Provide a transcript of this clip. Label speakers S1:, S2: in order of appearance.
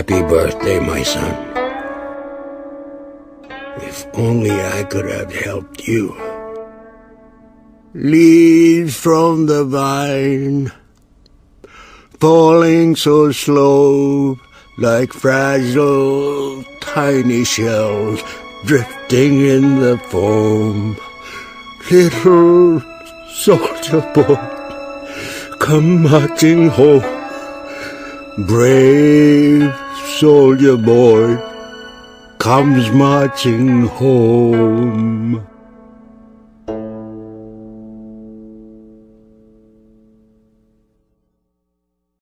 S1: Happy birthday, my son. If only I could have helped you. Leaves from the vine, falling so slow, like fragile tiny shells drifting in the foam. Little soldier boy, come marching home. Brave soldier boy comes marching home.